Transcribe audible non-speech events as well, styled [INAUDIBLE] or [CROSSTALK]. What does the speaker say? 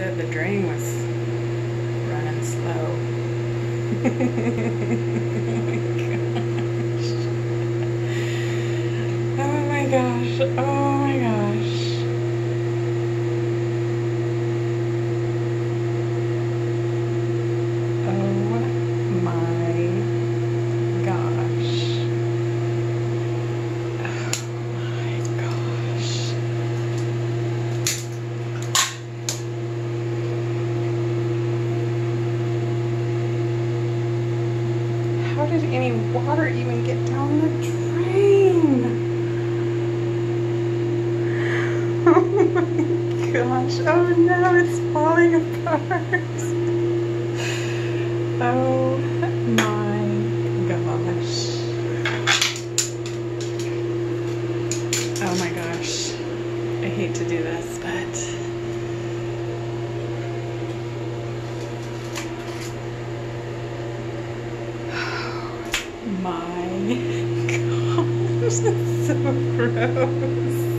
said the drain was running slow. [LAUGHS] oh my gosh. Oh my gosh. Oh my gosh. Oh my gosh. How did any water even get down the drain? [LAUGHS] Oh my gosh. Oh no, it's falling apart. Oh my gosh. Oh my gosh. I hate to do this, but my [LAUGHS] gosh, it's so gross.